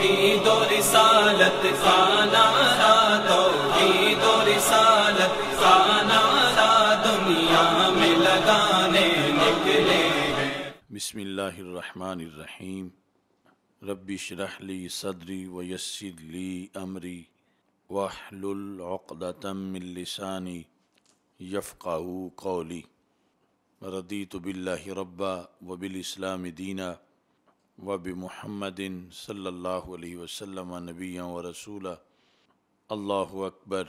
توحید و رسالت خانہ را توحید و رسالت خانہ را دنیا میں لگانے نکلے بسم اللہ الرحمن الرحیم۔ رب اشرح لی صدری ویسر لی امری۔ واحلل عقدة من لسانی یفقہ قولی۔ رضیت باللہ ربا وبالاسلام دینا وبمحمد صلی اللہ علیہ وسلم نبیا و رسولہ. اللہ اکبر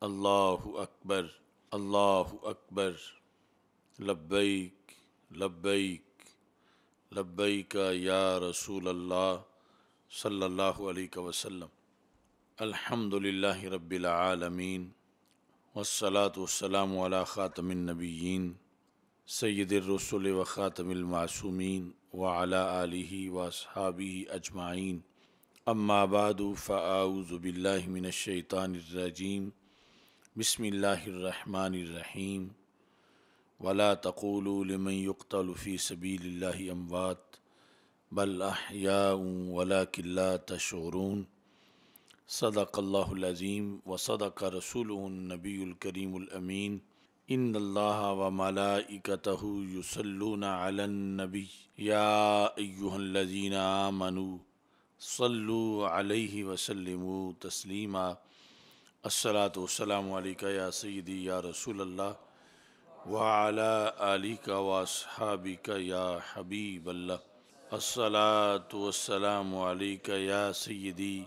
اللہ اکبر اللہ اکبر. لبیک لبیک لبیک یا رسول اللہ صلی اللہ علیہ وسلم. الحمد للہ رب العالمین والصلاة والسلام علی خاتم النبیین، سید الرسل و خاتم المعصومین. وعلى آلہ واصحابہ اجمعین. اما بعد، فاعوذ باللہ من الشیطان الرجیم. بسم اللہ الرحمن الرحیم. ولا تقولوا لمن يقتل في سبيل الله اموات، بل احياء ولكن لا تشعرون. صدق الله العظيم وصدق رسوله النبي الكريم الامين ان الله وملائكته يصلون على النبي يا ايها الذين امنوا صلوا عليه وسلموا تسليما الصلاة والسلام عليك يا سيدي يا رسول الله وعلى آلك وأصحابك يا حبيب الله الصلاة والسلام عليك يا سيدي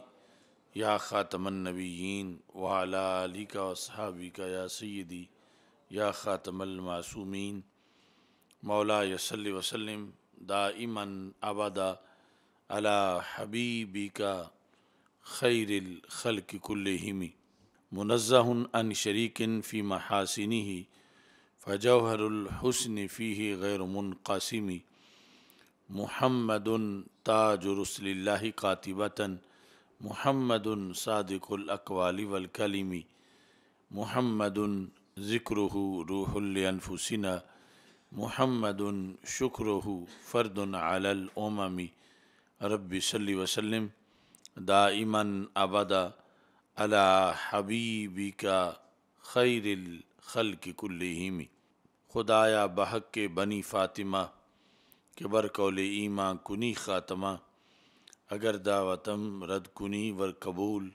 يا خاتم النبيين وعلى آلك وأصحابك يا سيدي يا خاتم المعصومين مولاي صل وسلم دائما أبدا على حبيبك خير الخلق كلهم منزه عن شريك في محاسنه فجوهر الحسن فيه غير منقسم، محمد تاج رسل الله قاتبة محمد صادق الأقوال والكلم محمد ذكره روح لأنفسنا محمد شكره فرد على رب صل وسلم دائما أبدا على حبيبك خير الخلق كلهم خدایا بحق کے بنی فاطمہ کہ برکول ایماں کنی خاتمہ. اگر دعوتم رد کنی ور قبول،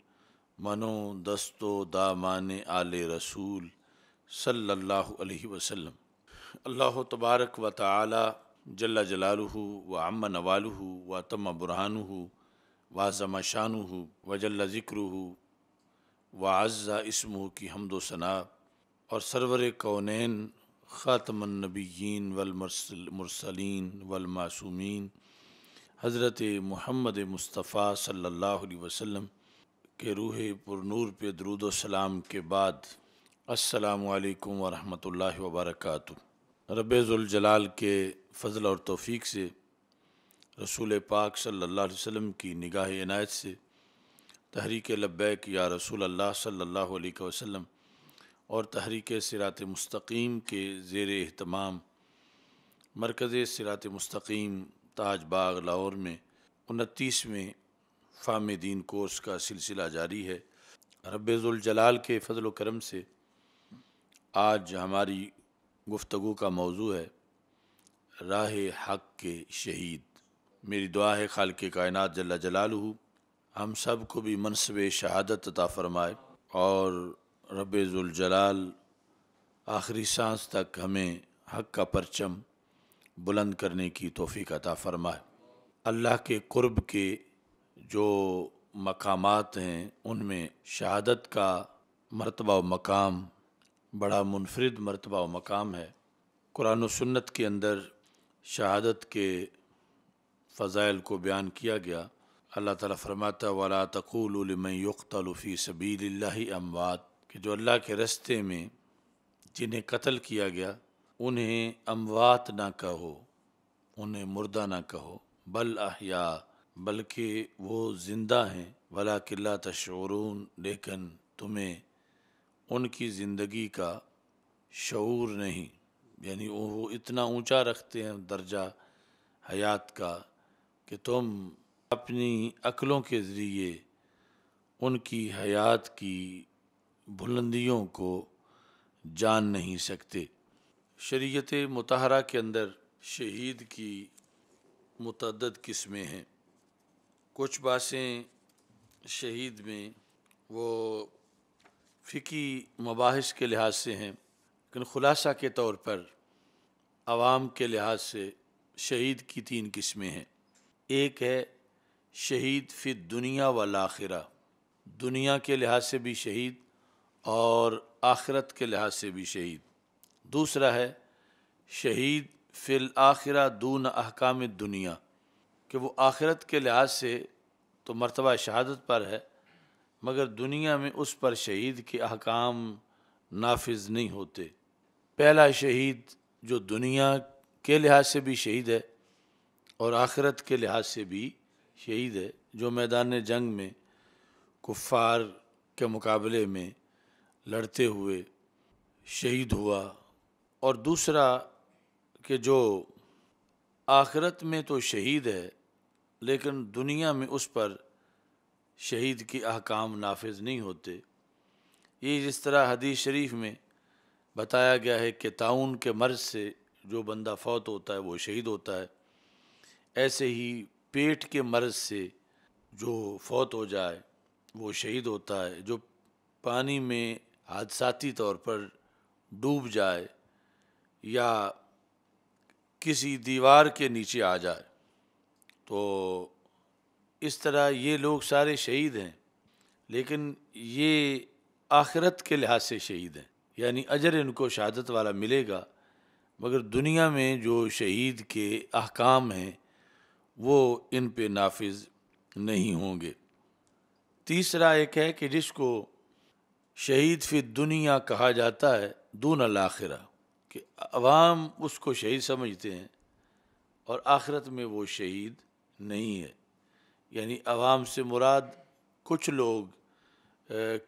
منو دستو دامان آل رسول. صلی اللہ علیہ وسلم۔ اللہ تبارک و تعالی جل جلالہ و عم نوالہ و تم برہانہ و زم شانہ و جل ذکرہ و عزا اسمہ کی حمد و ثناء اور سرور کونین، خاتم النبیین والمرسلین والمعصومین۔ حضرت محمد مصطفیٰ صلی اللہ علیہ وسلم کے روح پر نور پہ درود و سلام کے بعد السلام علیکم ورحمۃ اللہ وبرکاتہ۔ رب ذوالجلال کے فضل اور توفیق سے رسول پاک صلی اللہ علیہ وسلم کی نگاہ عنایت سے تحریک لبیک یا رسول اللہ صلی اللہ علیہ وسلم اور تحریک سرات مستقیم کے زیر اہتمام مرکز سرات مستقیم تاج باغ لاہور میں انتیسویں فام دین کورس کا سلسلہ جاری ہے۔ رب ذوالجلال کے فضل و کرم سے آج ہماری گفتگو کا موضوع ہے راہ حق کے شہید۔ میری دعا ہے خالق کائنات جل جلالہ، ہم سب کو بھی منصب شہادت عطا فرمائے اور رب ذوالجلال آخری سانس تک ہمیں حق کا پرچم بلند کرنے کی توفیق عطا فرمائے۔ اللہ کے قرب کے جو مقامات ہیں، ان میں شہادت کا مرتبہ و مقام بڑا منفرد مرتبہ و مقام ہے۔ قرآن و سنت کے اندر شہادت کے فضائل کو بیان کیا گیا۔ اللہ تعالیٰ فرماتا ولا تقول لمن يقتل فی سبیل اللہ اموات کہ جو اللہ کے رستے میں جنہیں قتل کیا گیا، انہیں اموات نہ کہو، انہیں مردہ نہ کہو۔ بل احیاء بلکہ وہ زندہ ہیں۔ ولا قلعہ تشعرون، لیکن تمہیں ان کی زندگی کا شعور نہیں۔ یعنی وہ اتنا اونچا رکھتے ہیں درجہ حیات کا کہ تم اپنی عقلوں کے ذریعے ان کی حیات کی بلندیوں کو جان نہیں سکتے۔ شریعت متحرہ کے اندر شہید کی متعدد قسمیں ہیں۔ کچھ باتیں شہید میں وہ فقی مباحث کے لحاظ سے ہیں، لیکن خلاصہ کے طور پر عوام کے لحاظ سے شہید کی تین قسمیں ہیں۔ ایک ہے شہید فی دنیا و لاخرہ دنیا کے لحاظ سے بھی شہید اور آخرت کے لحاظ سے بھی شہید۔ دوسرا ہے شہید فی الآخرہ دون احکام دنیا کہ وہ آخرت کے لحاظ سے تو مرتبہ شہادت پر ہے مگر دنیا میں اس پر شہید کے احکام نافذ نہیں ہوتے۔ پہلا شہید جو دنیا کے لحاظ سے بھی شہید ہے اور آخرت کے لحاظ سے بھی شہید ہے، جو میدان جنگ میں کفار کے مقابلے میں لڑتے ہوئے شہید ہوا۔ اور دوسرا کہ جو آخرت میں تو شہید ہے، لیکن دنیا میں اس پر شہید کے احکام نافذ نہیں ہوتے۔ یہ جس طرح حدیث شریف میں بتایا گیا ہے کہ تعاون کے مرض سے جو بندہ فوت ہوتا ہے، وہ شہید ہوتا ہے۔ ایسے ہی پیٹ کے مرض سے جو فوت ہو جائے، وہ شہید ہوتا ہے۔ جو پانی میں حادثاتی طور پر ڈوب جائے یا کسی دیوار کے نیچے آ جائے، تو اس طرح یہ لوگ سارے شہید ہیں، لیکن یہ آخرت کے لحاظ سے شہید ہیں۔ یعنی اجر ان کو شہادت والا ملے گا، مگر دنیا میں جو شہید کے احکام ہیں وہ ان پہ نافذ نہیں ہوں گے۔ تیسرا ایک ہے کہ جس کو شہید فی دنیا کہا جاتا ہے، دون الاخرہ، کہ عوام اس کو شہید سمجھتے ہیں اور آخرت میں وہ شہید نہیں ہے۔ یعنی عوام سے مراد کچھ لوگ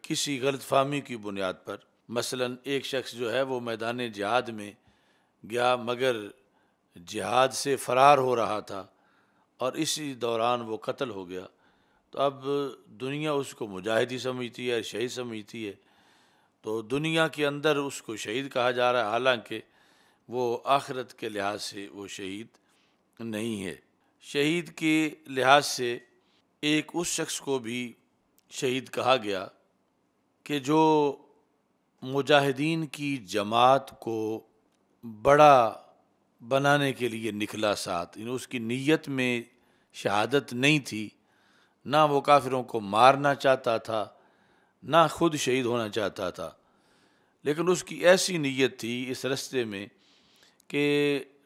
کسی غلط فہمی کی بنیاد پر۔ مثلا ایک شخص جو ہے وہ میدان جہاد میں گیا، مگر جہاد سے فرار ہو رہا تھا اور اسی دوران وہ قتل ہو گیا۔ تو اب دنیا اس کو مجاہدی سمجھتی ہے، شہید سمجھتی ہے۔ تو دنیا کے اندر اس کو شہید کہا جا رہا ہے، حالانکہ وہ آخرت کے لحاظ سے وہ شہید نہیں ہے۔ شہید کے لحاظ سے ایک اس شخص کو بھی شہید کہا گیا کہ جو مجاہدین کی جماعت کو بڑا بنانے کے لیے نکلا ساتھ یعنی اس کی نیت میں شہادت نہیں تھی، نہ وہ کافروں کو مارنا چاہتا تھا، نہ خود شہید ہونا چاہتا تھا۔ لیکن اس کی ایسی نیت تھی اس رستے میں کہ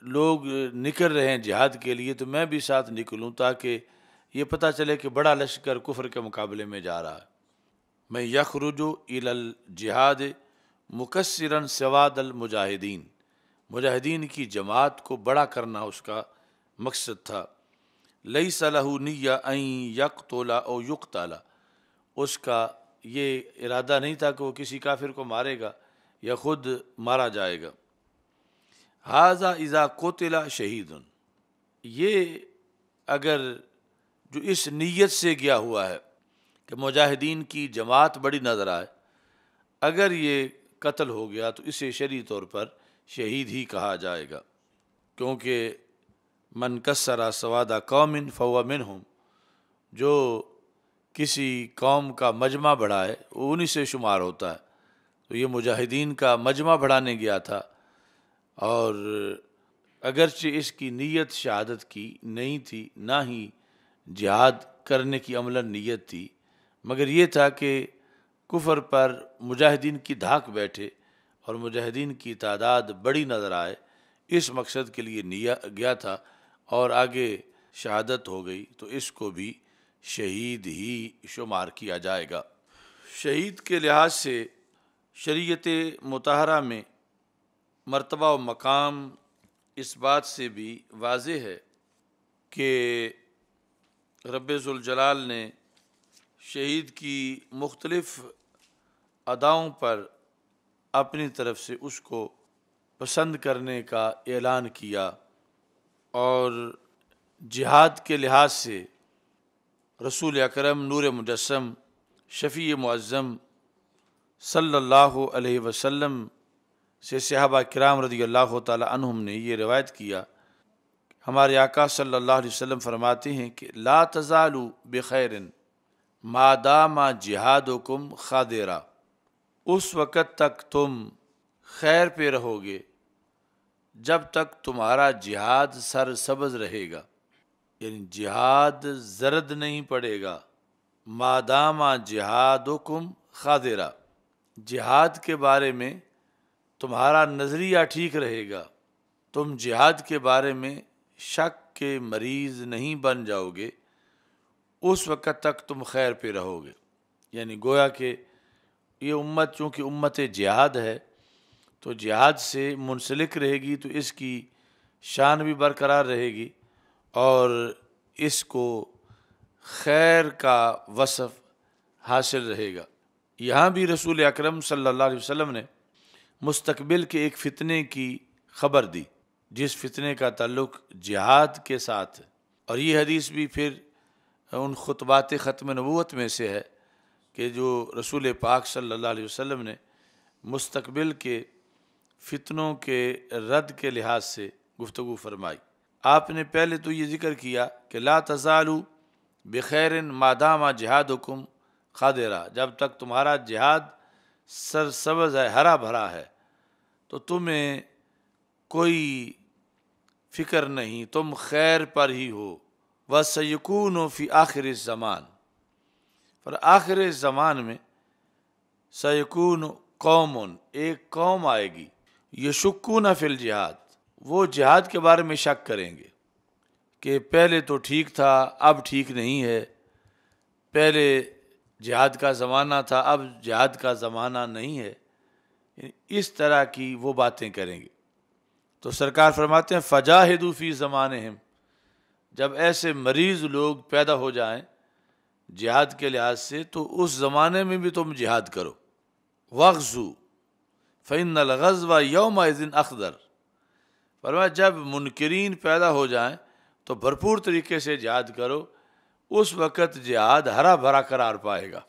لوگ نکل رہے ہیں جہاد کے لیے، تو میں بھی ساتھ نکلوں تاکہ یہ پتہ چلے کہ بڑا لشکر کفر کے مقابلے میں جا رہا ہے۔ میں یخرجو الجہاد مکسرن سواد المجاہدین۔ مجاہدین کی جماعت کو بڑا کرنا اس کا مقصد تھا۔ لئی صلاح نیا این یک تولا او یک تالا اس کا یہ ارادہ نہیں تھا کہ وہ کسی کافر کو مارے گا یا خود مارا جائے گا۔ حاضہ ازا کوتلا شہید یہ اگر جو اس نیت سے گیا ہوا ہے کہ مجاہدین کی جماعت بڑی نظر آئے، اگر یہ قتل ہو گیا تو اسے شرعی طور پر شہید ہی کہا جائے گا، کیونکہ من کسرا سوادہ قومن فوا من ہوں جو کسی قوم کا مجمع بڑھائے وہ انہی سے شمار ہوتا ہے۔ تو یہ مجاہدین کا مجمع بڑھانے گیا تھا۔ اور اگرچہ اس کی نیت شہادت کی نہیں تھی، نہ ہی جہاد کرنے کی عمل نیت تھی، مگر یہ تھا کہ کفر پر مجاہدین کی دھاک بیٹھے اور مجاہدین کی تعداد بڑی نظر آئے۔ اس مقصد کے لیے نیا گیا تھا اور آگے شہادت ہو گئی، تو اس کو بھی شہید ہی شمار کیا جائے گا۔ شہید کے لحاظ سے شریعت متحرہ میں مرتبہ و مقام اس بات سے بھی واضح ہے کہ رب ذوالجلال نے شہید کی مختلف اداؤں پر اپنی طرف سے اس کو پسند کرنے کا اعلان کیا اور جہاد کے لحاظ سے رسول اکرم نور مجسم، شفیع معظم صلی اللہ علیہ وسلم سے صحابہ کرام رضی اللہ تعالی عنہم نے یہ روایت کیا۔ ہمارے آقا صلی اللہ علیہ وسلم فرماتے ہیں کہ لا تزالو بخیر مادام جہاد و کم خادرہ اس وقت تک تم خیر پہ رہو گے جب تک تمہارا جہاد سر سبز رہے گا یعنی جہاد زرد نہیں پڑے گا۔ مادامہ جہاد و کم خادرہ جہاد کے بارے میں تمہارا نظریہ ٹھیک رہے گا۔ تم جہاد کے بارے میں شک کے مریض نہیں بن جاؤ گے اس وقت تک تم خیر پہ رہو گے یعنی گویا کہ یہ امت چونکہ امت جہاد ہے، تو جہاد سے منسلک رہے گی، تو اس کی شان بھی برقرار رہے گی اور اس کو خیر کا وصف حاصل رہے گا۔ یہاں بھی رسول اکرم صلی اللہ علیہ وسلم نے مستقبل کے ایک فتنے کی خبر دی۔ جس فتنے کا تعلق جہاد کے ساتھ اور یہ حدیث بھی پھر ان خطبات ختم نبوت میں سے ہے کہ جو رسول پاک صلی اللہ علیہ وسلم نے مستقبل کے فتنوں کے رد کے لحاظ سے گفتگو فرمائی۔ آپ نے پہلے تو یہ ذکر کیا کہ لا تزالو بخیر مادامہ جہاد حکم خادرہ جب تک تمہارا جہاد سر سبز ہے، ہرا بھرا ہے، تو تمہیں کوئی فکر نہیں، تم خیر پر ہی ہو۔ و سیکون و فی آخر زمان پر آخر زمان میں سیکون قومن ایک قوم آئے گی۔ یہ شکون فی الجہاد وہ جہاد کے بارے میں شک کریں گے کہ پہلے تو ٹھیک تھا، اب ٹھیک نہیں ہے۔ پہلے جہاد کا زمانہ تھا، اب جہاد کا زمانہ نہیں ہے۔ اس طرح کی وہ باتیں کریں گے۔ تو سرکار فرماتے ہیں، فجاہدو فی زمانے جب ایسے مریض لوگ پیدا ہو جائیں جہاد کے لحاظ سے، تو اس زمانے میں بھی تم جہاد کرو۔ وغزو فعن الغزوہ یوم دن اخدر فرمایا، جب منکرین پیدا ہو جائیں، تو بھرپور طریقے سے جہاد کرو۔ اس وقت جہاد ہرا بھرا قرار پائے گا۔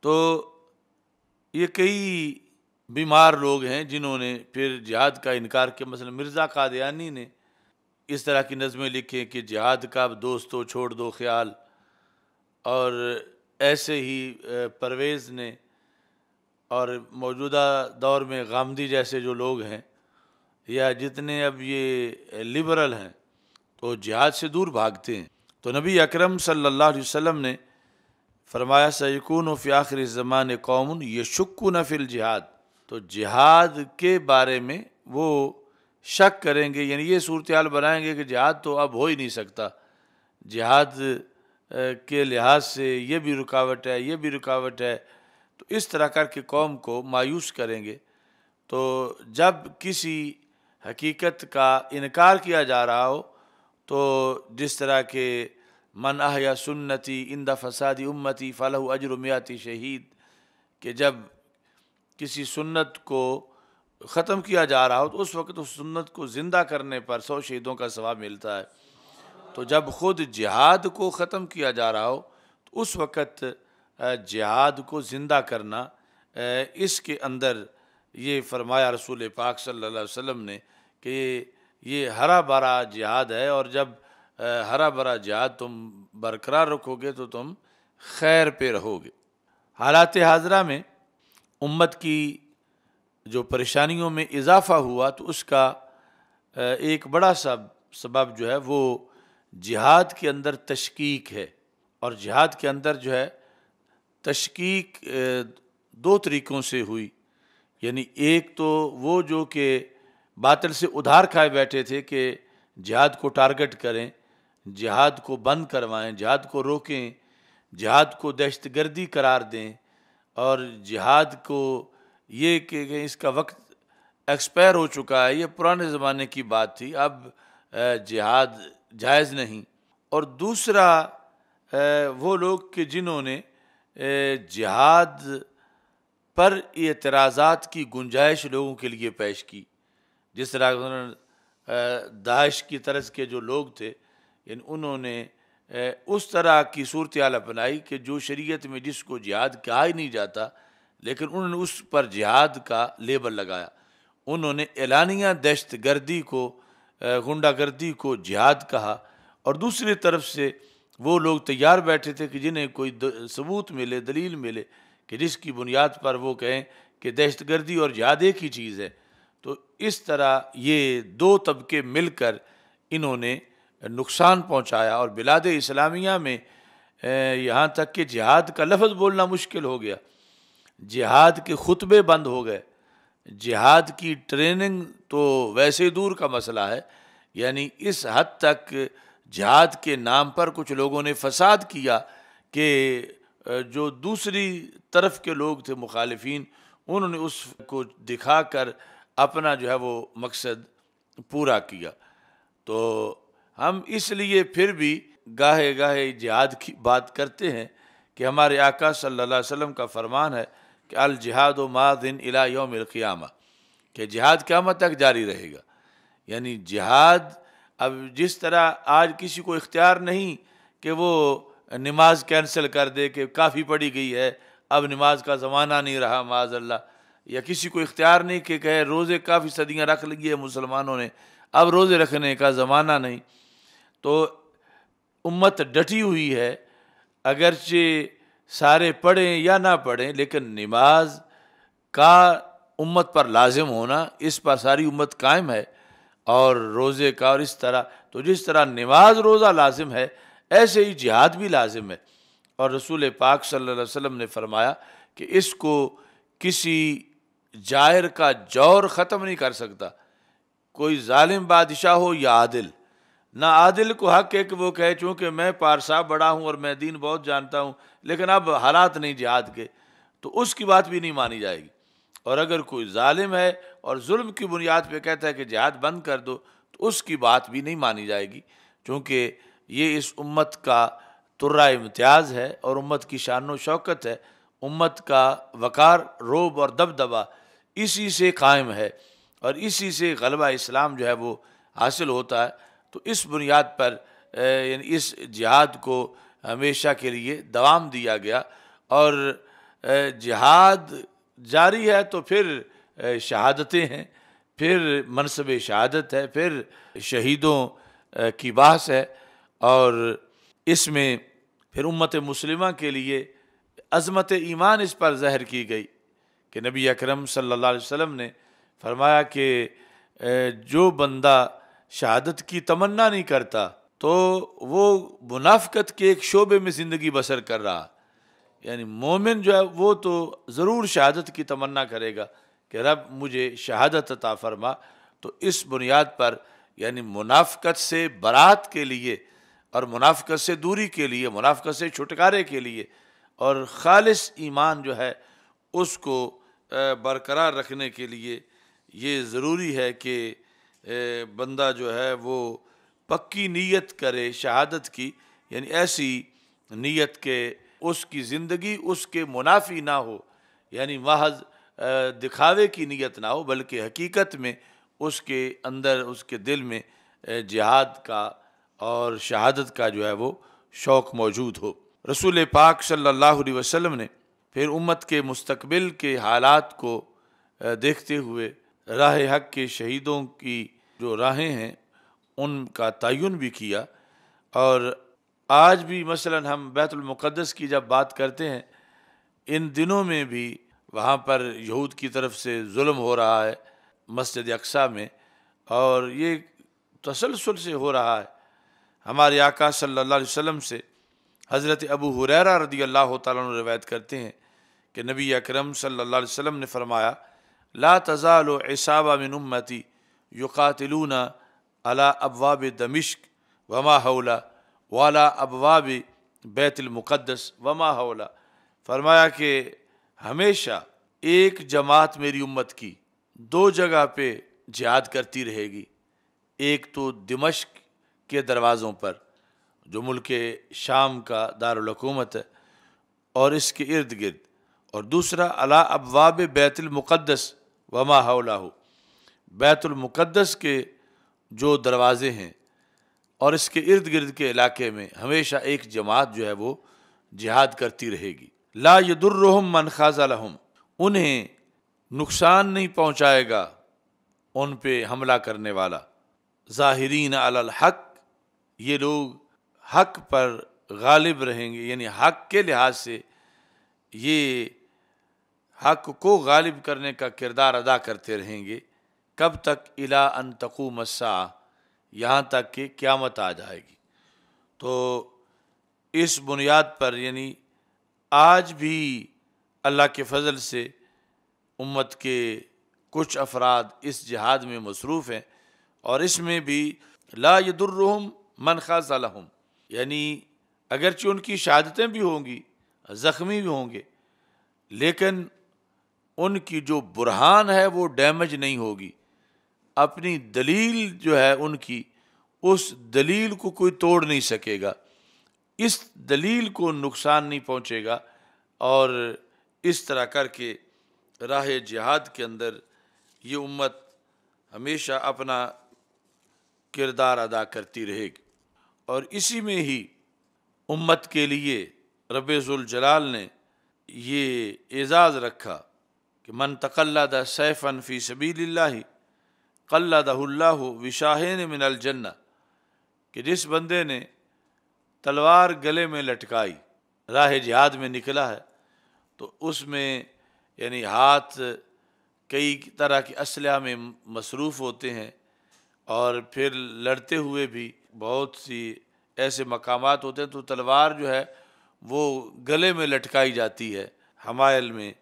تو یہ کئی بیمار لوگ ہیں جنہوں نے پھر جہاد کا انکار کیا۔ مثلا مرزا قادیانی نے اس طرح کی نظمیں لکھیں کہ جہاد کا دوستو چھوڑ دو خیال۔ اور ایسے ہی پرویز نے اور موجودہ دور میں غامدی جیسے جو لوگ ہیں یا جتنے اب یہ لبرل ہیں، تو جہاد سے دور بھاگتے ہیں۔ تو نبی اکرم صلی اللہ علیہ وسلم نے فرمایا سیکون و فی آخر زمان قوم یہ شکون فی الجہاد تو جہاد کے بارے میں وہ شک کریں گے یعنی یہ صورتحال بنائیں گے کہ جہاد تو اب ہو ہی نہیں سکتا۔ جہاد کے لحاظ سے یہ بھی رکاوٹ ہے، یہ بھی رکاوٹ ہے۔ تو اس طرح کر کے قوم کو مایوس کریں گے۔ تو جب کسی حقیقت کا انکار کیا جا رہا ہو، تو جس طرح کے من احیا سنتی اندہ فسادی امتی فلاح اجرمیاتی شہید، کہ جب کسی سنت کو ختم کیا جا رہا ہو تو اس وقت اس سنت کو زندہ کرنے پر سو شہیدوں کا ثواب ملتا ہے۔ تو جب خود جہاد کو ختم کیا جا رہا ہو تو اس وقت جہاد کو زندہ کرنا اس کے اندر یہ فرمایا رسول پاک صلی اللہ علیہ وسلم نے کہ یہ ہرا بھرا جہاد ہے اور جب ہرا بھرا جہاد تم برقرار رکھو گے تو تم خیر پہ رہو گے۔ حالات حاضرہ میں امت کی جو پریشانیوں میں اضافہ ہوا تو اس کا ایک بڑا سا سبب جو ہے وہ جہاد کے اندر تشکیق ہے۔ اور جہاد کے اندر جو ہے تشکیق دو طریقوں سے ہوئی۔ یعنی ایک تو وہ جو کہ باطل سے ادھار کھائے بیٹھے تھے کہ جہاد کو ٹارگٹ کریں، جہاد کو بند کروائیں، جہاد کو روکیں، جہاد کو دہشت گردی قرار دیں۔ اور جہاد کو یہ کہ اس کا وقت ایکسپائر ہو چکا ہے، یہ پرانے زمانے کی بات تھی۔ اب جہاد جائز نہیں۔ اور دوسرا وہ لوگ کہ جنہوں نے جہاد پر اعتراضات کی گنجائش لوگوں کے لیے پیش کی۔ جس طرح داعش کی طرز کے جو لوگ تھے یعنی انہوں نے اس طرح کی صورتحال اپنائی کہ جو شریعت میں جس کو جہاد کہا ہی نہیں جاتا، لیکن انہوں نے اس پر جہاد کا لیبل لگایا۔ انہوں نے اعلانیہ دہشت گردی کو غنڈہ گردی کو جہاد کہا۔ اور دوسری طرف سے وہ لوگ تیار بیٹھے تھے کہ جنہیں کوئی ثبوت ملے، دلیل ملے کہ جس کی بنیاد پر وہ کہیں کہ دہشت گردی اور جہاد ایک ہی چیز ہے۔ تو اس طرح یہ دو طبقے مل کر انہوں نے نقصان پہنچایا اور بلاد اسلامیہ میں یہاں تک کہ جہاد کا لفظ بولنا مشکل ہو گیا۔ جہاد کے خطبے بند ہو گئے۔ جہاد کی ٹریننگ تو ویسے دور کا مسئلہ ہے۔ یعنی اس حد تک جہاد کے نام پر کچھ لوگوں نے فساد کیا کہ جو دوسری طرف کے لوگ تھے، مخالفین، انہوں نے اس کو دکھا کر اپنا جو ہے وہ مقصد پورا کیا۔ تو ہم اس لیے پھر بھی گاہے گاہے جہاد کی بات کرتے ہیں کہ ہمارے آقا صلی اللہ علیہ وسلم کا فرمان ہے کہ الجہاد و مادن الا یوم القیامہ، کہ جہاد قیامت تک جاری رہے گا۔ یعنی جہاد اب جس طرح آج کسی کو اختیار نہیں کہ وہ نماز کینسل کر دے کہ کافی پڑی گئی ہے، اب نماز کا زمانہ نہیں رہا، معاذ اللہ۔ یا کسی کو اختیار نہیں کہ کہے روزے کافی صدیاں رکھ لیے مسلمانوں نے، اب روزے رکھنے کا زمانہ نہیں۔ تو امت ڈٹی ہوئی ہے، اگرچہ سارے پڑھیں یا نہ پڑھیں، لیکن نماز کا امت پر لازم ہونا، اس پر ساری امت قائم ہے اور روزے کا اور اس طرح، تو جس طرح نماز روزہ لازم ہے، ایسے ہی جہاد بھی لازم ہے۔ اور رسول پاک صلی اللہ علیہ وسلم نے فرمایا کہ اس کو کسی جائر کا جور ختم نہیں کر سکتا۔ کوئی ظالم بادشاہ ہو یا عادل نہ عادل کو حق ہے کہ وہ کہے، چونکہ میں پارسا بڑا ہوں اور میں دین بہت جانتا ہوں، لیکن اب حالات نہیں جہاد کے، تو اس کی بات بھی نہیں مانی جائے گی۔ اور اگر کوئی ظالم ہے اور ظلم کی بنیاد پہ کہتا ہے کہ جہاد بند کر دو، تو اس کی بات بھی نہیں مانی جائے گی۔ چونکہ یہ اس امت کا ترہ امتیاز ہے اور امت کی شان و شوکت ہے۔ امت کا وقار، روب اور دبدبا اسی سے قائم ہے اور اسی سے غلبہ اسلام جو ہے وہ حاصل ہوتا ہے۔ تو اس بنیاد پر یعنی اس جہاد کو ہمیشہ کے لیے دوام دیا گیا۔ اور جہاد جاری ہے تو پھر شہادتیں ہیں، پھر منصب شہادت ہے، پھر شہیدوں کی بحث ہے۔ اور اس میں پھر امت مسلمہ کے لیے عظمت ایمان اس پر ظاہر کی گئی کہ نبی اکرم صلی اللہ علیہ وسلم نے فرمایا کہ جو بندہ شہادت کی تمنا نہیں کرتا، تو وہ منافقت کے ایک شعبے میں زندگی بسر کر رہا۔ یعنی مومن جو ہے، وہ تو ضرور شہادت کی تمنا کرے گا کہ رب مجھے شہادت عطا فرما۔ تو اس بنیاد پر یعنی منافقت سے برات کے لیے اور منافقت سے دوری کے لیے، منافقت سے چھٹکارے کے لیے اور خالص ایمان جو ہے، اس کو برقرار رکھنے کے لیے یہ ضروری ہے کہ بندہ جو ہے وہ پکی نیت کرے شہادت کی یعنی ایسی نیت کہ اس کی زندگی اس کے منافی نہ ہو یعنی محض دکھاوے کی نیت نہ ہو، بلکہ حقیقت میں اس کے اندر، اس کے دل میں جہاد کا اور شہادت کا جو ہے وہ شوق موجود ہو۔ رسول پاک صلی اللہ علیہ وسلم نے پھر امت کے مستقبل کے حالات کو دیکھتے ہوئے راہ حق کے شہیدوں کی جو راہیں ہیں، ان کا تعین بھی کیا۔ اور آج بھی مثلا ہم بیت المقدس کی جب بات کرتے ہیں، ان دنوں میں بھی وہاں پر یہود کی طرف سے ظلم ہو رہا ہے مسجد اقسا میں، اور یہ تسلسل سے ہو رہا ہے۔ ہمارے آقا صلی اللہ علیہ وسلم سے حضرت ابو حریرہ رضی اللہ تعالیٰ عنہ روایت کرتے ہیں کہ نبی اکرم صلی اللہ علیہ وسلم نے فرمایا لا تزال عصابہ من امتی یقاتلون علی ابواب دمشق وما حولا والا ابواب بیت المقدس وما حولا۔ فرمایا کہ ہمیشہ ایک جماعت میری امت کی دو جگہ پہ جہاد کرتی رہے گی۔ ایک تو دمشق کے دروازوں پر، جو ملک شام کا دارالحکومت ہے، اور اس کے ارد گرد اور دوسرا علا ابواب بیت المقدس وما حولہ بیت المقدس کے جو دروازے ہیں اور اس کے ارد گرد کے علاقے میں ہمیشہ ایک جماعت جو ہے وہ جہاد کرتی رہے گی۔ لا یدرحم من خاض لہم انہیں نقصان نہیں پہنچائے گا ان پہ حملہ کرنے والا۔ ظاہرین علی الحق، یہ لوگ حق پر غالب رہیں گے یعنی حق کے لحاظ سے یہ حق کو غالب کرنے کا کردار ادا کرتے رہیں گے۔ کب تک؟ الا ان تقوم یہاں تک کہ قیامت آ جائے گی۔ تو اس بنیاد پر یعنی آج بھی اللہ کے فضل سے امت کے کچھ افراد اس جہاد میں مصروف ہیں اور اس میں بھی لا یدرحم من خاص لہم یعنی اگرچہ ان کی شہادتیں بھی ہوں گی، زخمی بھی ہوں گے، لیکن ان کی جو برہان ہے وہ ڈیمیج نہیں ہوگی۔ اپنی دلیل جو ہے ان کی، اس دلیل کو کوئی توڑ نہیں سکے گا۔ اس دلیل کو نقصان نہیں پہنچے گا۔ اور اس طرح کر کے راہ جہاد کے اندر یہ امت ہمیشہ اپنا کردار ادا کرتی رہے گی۔ اور اسی میں ہی امت کے لیے رب ذوالجلال نے یہ اعزاز رکھا۔ کہ من تقلد سیفن فی سبیل اللہ قلدہ اللہ وشاہین من الجنہ، کہ جس بندے نے تلوار گلے میں لٹکائی، راہ جہاد میں نکلا ہے، تو اس میں یعنی ہاتھ کئی طرح کے اسلحہ میں مصروف ہوتے ہیں، اور پھر لڑتے ہوئے بھی بہت سی ایسے مقامات ہوتے ہیں، تو تلوار جو ہے وہ گلے میں لٹکائی جاتی ہے، حمائل میں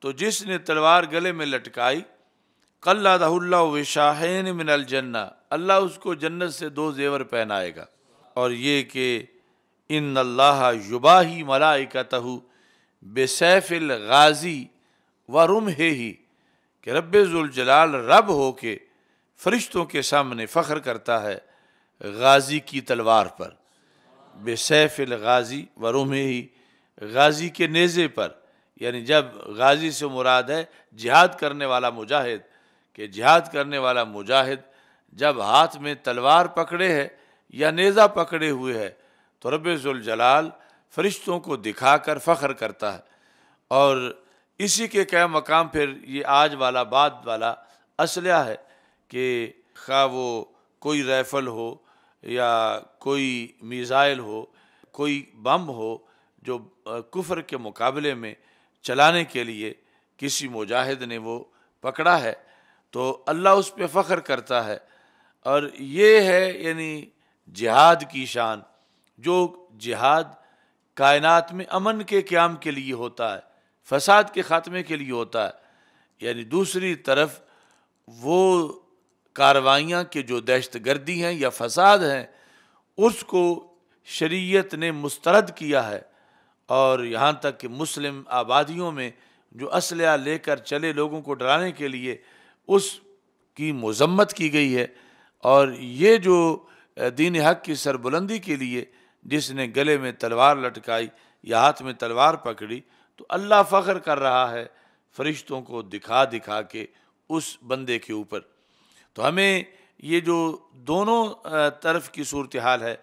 تو جس نے تلوار گلے میں لٹکائی قلّہ اللہ و شاہین من الجنہ، اللہ اس کو جنت سے دو زیور پہنائے گا۔ اور یہ کہ ان اللہ یباہی ملائکتہ بے سیف الغازی و رم ہے ہی، کہ رب ذوالجلال رب ہو کے فرشتوں کے سامنے فخر کرتا ہے غازی کی تلوار پر۔ بے سیف الغازی و رم ہی، غازی کے نیزے پر۔ یعنی جب غازی سے مراد ہے جہاد کرنے والا مجاہد، کہ جہاد کرنے والا مجاہد جب ہاتھ میں تلوار پکڑے ہے یا نیزہ پکڑے ہوئے ہے، تو رب ذوالجلال فرشتوں کو دکھا کر فخر کرتا ہے۔ اور اسی کے کیا مقام پھر یہ آج والا، بعد والا اسلحہ ہے کہ خواہ وہ کوئی ریفل ہو یا کوئی میزائل ہو، کوئی بم ہو جو کفر کے مقابلے میں چلانے کے لیے کسی مجاہد نے وہ پکڑا ہے تو اللہ اس پہ فخر کرتا ہے اور یہ ہے یعنی جہاد کی شان، جو جہاد کائنات میں امن کے قیام کے لیے ہوتا ہے، فساد کے خاتمے کے لیے ہوتا ہے۔ یعنی دوسری طرف وہ کاروائیاں کے جو دہشت گردی ہیں یا فساد ہیں، اس کو شریعت نے مسترد کیا ہے۔ اور یہاں تک کہ مسلم آبادیوں میں جو اسلحہ لے کر چلے لوگوں کو ڈرانے کے لیے اس کی مذمت کی گئی ہے اور یہ جو دین حق کی سربلندی کے لیے جس نے گلے میں تلوار لٹکائی یا ہاتھ میں تلوار پکڑی تو اللہ فخر کر رہا ہے فرشتوں کو دکھا دکھا کے اس بندے کے اوپر۔ تو ہمیں یہ جو دونوں طرف کی صورتحال ہے،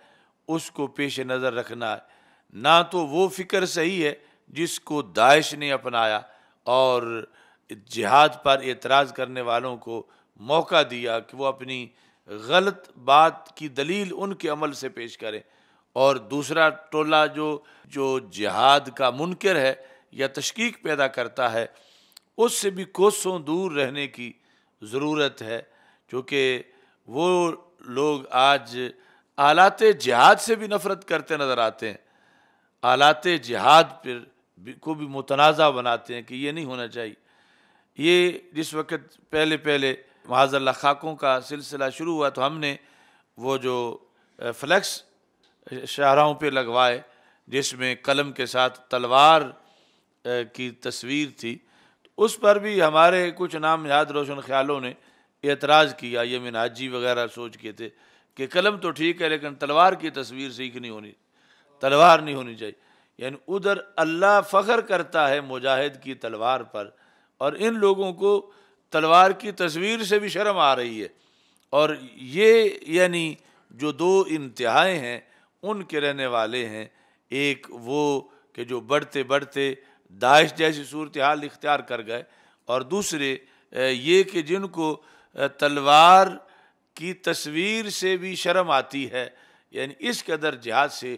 اس کو پیش نظر رکھنا ہے۔ نہ تو وہ فکر صحیح ہے جس کو داعش نے اپنایا اور جہاد پر اعتراض کرنے والوں کو موقع دیا کہ وہ اپنی غلط بات کی دلیل ان کے عمل سے پیش کریں۔ اور دوسرا ٹولہ جو جو جہاد کا منکر ہے یا تشکیق پیدا کرتا ہے، اس سے بھی کوسوں دور رہنے کی ضرورت ہے، چونکہ وہ لوگ آج آلات جہاد سے بھی نفرت کرتے نظر آتے ہیں۔ آلات جہاد پر کو بھی متنازع بناتے ہیں کہ یہ نہیں ہونا چاہیے۔ یہ جس وقت پہلے پہلے معاذ اللہ خاکوں کا سلسلہ شروع ہوا تو ہم نے وہ جو فلیکس شاہراہوں پہ لگوائے، جس میں قلم کے ساتھ تلوار کی تصویر تھی، اس پر بھی ہمارے کچھ نام یاد روشن خیالوں نے اعتراض کیا، یہ مناجی وغیرہ سوچ کے تھے کہ قلم تو ٹھیک ہے، لیکن تلوار کی تصویر سیکھ نہیں ہونی۔ تلوار نہیں ہونی چاہیے۔ یعنی ادھر اللہ فخر کرتا ہے مجاہد کی تلوار پر اور ان لوگوں کو تلوار کی تصویر سے بھی شرم آ رہی ہے۔ اور یہ یعنی جو دو انتہائیں ہیں، ان کے رہنے والے ہیں۔ ایک وہ کہ جو بڑھتے بڑھتے داعش جیسی صورتحال اختیار کر گئے۔ اور دوسرے یہ کہ جن کو تلوار کی تصویر سے بھی شرم آتی ہے۔ یعنی اس قدر جہاد سے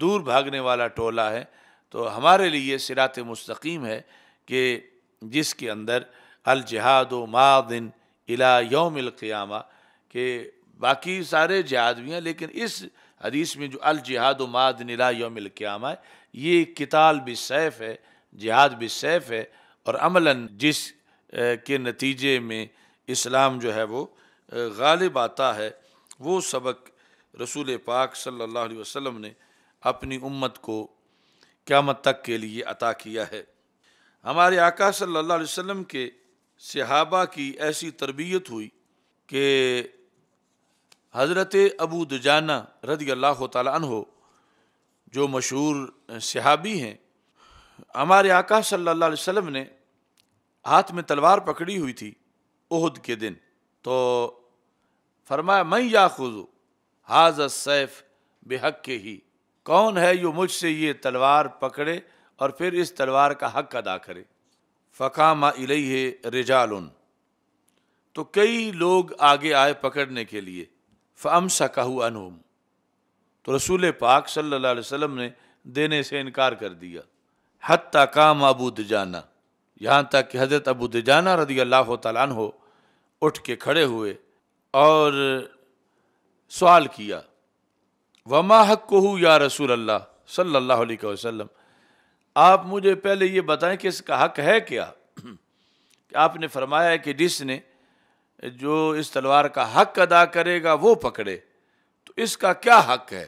دور بھاگنے والا ٹولہ ہے۔ تو ہمارے لیے سرات مستقیم ہے کہ جس کے اندر الجہاد و معدن الا یوم القیامہ، کہ باقی سارے جہاد بھی ہیں، لیکن اس حدیث میں جو الجہاد و معدن الا یوم القیامہ ہے، یہ کتال بالسیف ہے، جہاد بالسیف ہے، اور عملاً جس کے نتیجے میں اسلام جو ہے وہ غالب آتا ہے۔ وہ سبق رسول پاک صلی اللہ علیہ وسلم نے اپنی امت کو قیامت تک کے لیے عطا کیا ہے۔ ہمارے آقا صلی اللہ علیہ وسلم کے صحابہ کی ایسی تربیت ہوئی کہ حضرت ابو دجانہ رضی اللہ تعالیٰ عنہ جو مشہور صحابی ہیں، ہمارے آقا صلی اللہ علیہ وسلم نے ہاتھ میں تلوار پکڑی ہوئی تھی عہد کے دن۔ تو فرمایا میں یا خود حاضر سیف بے حق کے ہی؟ کون ہے جو مجھ سے یہ تلوار پکڑے اور پھر اس تلوار کا حق ادا کرے؟ فقام الیہ رجال. تو کئی لوگ آگے آئے پکڑنے کے لیے. فم سا انہم. تو رسول پاک صلی اللہ علیہ وسلم نے دینے سے انکار کر دیا. حتیٰ کام ابو دجانہ. یہاں تک کہ حضرت ابو دجانہ رضی اللہ تعالیٰ عنہ اٹھ کے کھڑے ہوئے اور سوال کیا. وما حق کو یا رسول اللہ صلی اللہ علیہ وسلم۔ آپ مجھے پہلے یہ بتائیں کہ اس کا حق ہے کیا؟ کہ آپ نے فرمایا ہے کہ جس نے جو اس تلوار کا حق ادا کرے گا وہ پکڑے۔ تو اس کا کیا حق ہے؟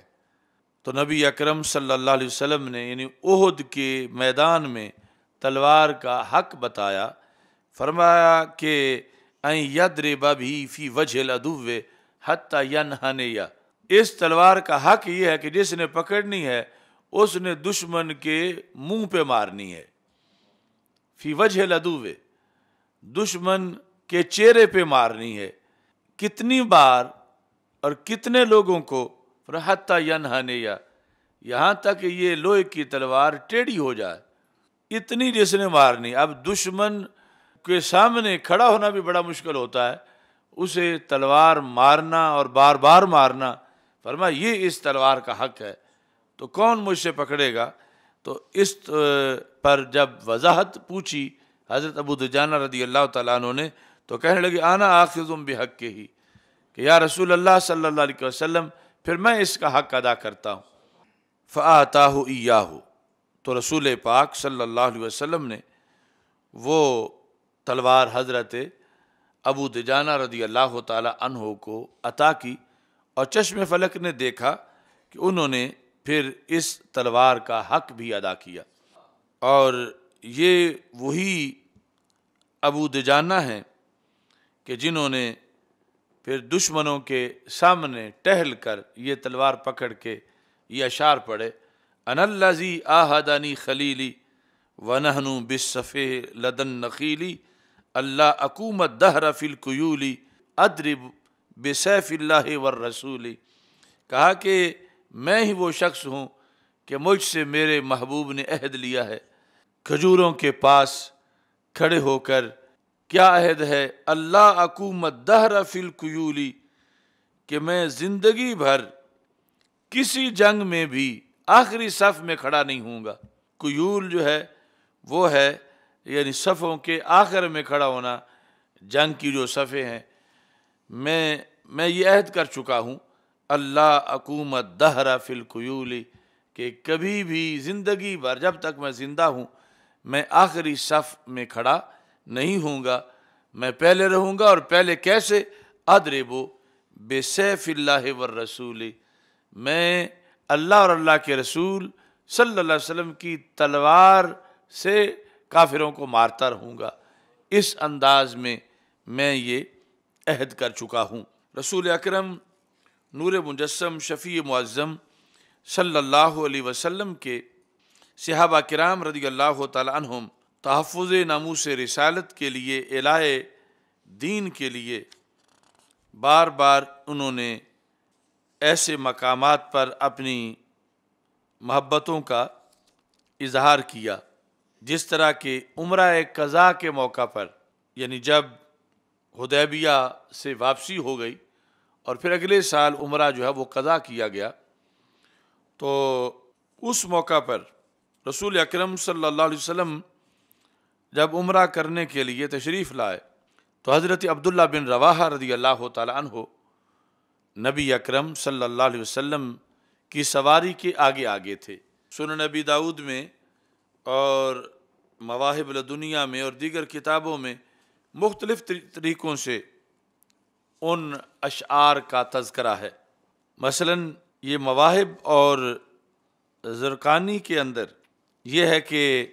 تو نبی اکرم صلی اللہ علیہ وسلم نے یعنی عہد کے میدان میں تلوار کا حق بتایا۔ فرمایا کہ این ید بھی فی وجہ لدو حتیٰ ینہنیا اس تلوار کا حق یہ ہے کہ جس نے پکڑنی ہے، اس نے دشمن کے منہ پہ مارنی ہے۔ فی وجہ لدوے دشمن کے چہرے پہ مارنی ہے۔ کتنی بار اور کتنے لوگوں کو حتیٰ ینہنیا یہاں تک یہ لوہے کی تلوار ٹیڑھی ہو جائے۔ اتنی جس نے مارنی۔ اب دشمن کے سامنے کھڑا ہونا بھی بڑا مشکل ہوتا ہے۔ اسے تلوار مارنا اور بار بار مارنا فرما یہ اس تلوار کا حق ہے، تو کون مجھ سے پکڑے گا؟ تو اس پر جب وضاحت پوچھی، حضرت ابو دجانہ رضی اللہ تعالیٰ عنہ نے تو کہنے لگے، آنا آخذم بحق کے ہی، کہ یا رسول اللہ صلی اللہ علیہ وسلم، پھر میں اس کا حق ادا کرتا ہوں۔ فعطاہ ایاہو تو رسول پاک صلی اللہ علیہ وسلم نے وہ تلوار حضرت ابو دجانہ رضی اللہ تعالی عنہ کو عطا کی۔ اور چشم فلک نے دیکھا کہ انہوں نے پھر اس تلوار کا حق بھی ادا کیا۔ اور یہ وہی ابو دجانہ ہیں کہ جنہوں نے پھر دشمنوں کے سامنے ٹہل کر یہ تلوار پکڑ کے یہ اشار پڑے ان الزی آہدانی خلیلی ونہنو بصف لدن نخیلی اللہ اکومت دہر فلقیولی ادرب بسیف اللہ ور رسولی کہا کہ میں ہی وہ شخص ہوں کہ مجھ سے میرے محبوب نے عہد لیا ہے۔ کھجوروں کے پاس کھڑے ہو کر کیا عہد ہے؟ اللہ اکومت دہر فلقیولی کہ میں زندگی بھر کسی جنگ میں بھی آخری صف میں کھڑا نہیں ہوں گا۔ قیول جو ہے، وہ ہے یعنی صفوں کے آخر میں کھڑا ہونا، جنگ کی جو صفیں ہیں میں میں یہ عہد کر چکا ہوں، اللہ حکومت دہرا فلقیولی کہ کبھی بھی زندگی بھر جب تک میں زندہ ہوں، میں آخری صف میں کھڑا نہیں ہوں گا۔ میں پہلے رہوں گا اور پہلے کیسے ادربو بے سیف اللہ ور رسولی میں اللہ اور اللہ کے رسول صلی اللہ علیہ وسلم کی تلوار سے کافروں کو مارتا رہوں گا۔ اس انداز میں میں یہ عہد کر چکا ہوں۔ رسول اکرم، نور مجسم، شفیع معظم صلی اللہ علیہ وسلم کے صحابہ کرام رضی اللہ تعالی عنہم تحفظ ناموس رسالت کے لیے الائے دین کے لیے بار بار انہوں نے ایسے مقامات پر اپنی محبتوں کا اظہار کیا، جس طرح کہ عمرہ قضاء کے موقع پر یعنی جب ہدیبیہ سے واپسی ہو گئی اور پھر اگلے سال عمرہ جو ہے وہ قضا کیا گیا۔ تو اس موقع پر رسول اکرم صلی اللہ علیہ وسلم جب عمرہ کرنے کے لیے تشریف لائے تو حضرت عبداللہ بن رواحہ رضی اللہ تعالیٰ عنہ نبی اکرم صلی اللہ علیہ وسلم کی سواری کے آگے آگے تھے۔ سن نبی داود میں اور مواہب الدنیا میں اور دیگر کتابوں میں مختلف طریقوں سے ان اشعار کا تذکرہ ہے۔ مثلا یہ مواہب اور زرکانی کے اندر یہ ہے کہ